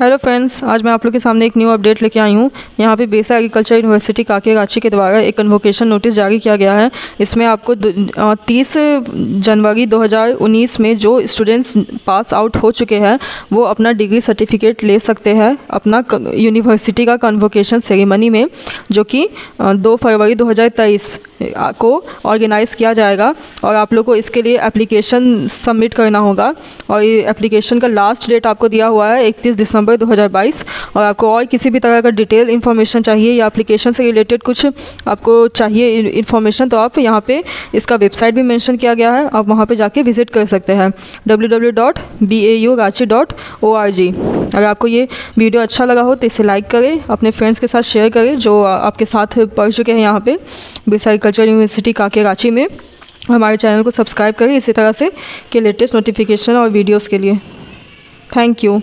Hello friends आज मैं आप लोग के सामने एक न्यू अपडेट लेके आई हूँ। यहाँ पे बेसा एग्रीकल्चर यूनिवर्सिटी काके रांची के द्वारा एक कन्वोकेशन नोटिस जारी किया गया है। इसमें आपको तीस जनवरी 2019 में जो स्टूडेंट्स पास आउट हो चुके हैं, वो अपना डिग्री सर्टिफिकेट ले सकते हैं अपना यूनिवर्सिटी का कन्वोकेशन सेरेमनी में, जो कि दो फरवरी दो हज़ार तेईस। को ऑर्गेनाइज़ किया जाएगा और आप लोग को इसके लिए एप्लीकेशन सबमिट करना होगा। और ये एप्लीकेशन का लास्ट डेट आपको दिया हुआ है इकतीस दिसंबर दिसंबर 2022 और आपको और किसी भी तरह का डिटेल इन्फॉर्मेशन चाहिए या एप्लीकेशन से रिलेटेड कुछ आपको चाहिए इन्फॉर्मेशन तो आप यहाँ पर इसका वेबसाइट भी मैंशन किया गया है। आप वहाँ पर जाके विज़िट कर सकते हैं। डब्ल्यू अगर आपको ये वीडियो अच्छा लगा हो तो इसे लाइक करें, अपने फ्रेंड्स के साथ शेयर करें, जो आपके साथ पढ़ चुके हैं यहाँ पे। बिस एग्रीकल्चर यूनिवर्सिटी काके रांची में। हमारे चैनल को सब्सक्राइब करें इसी तरह से के लेटेस्ट नोटिफिकेशन और वीडियोस के लिए। Thank you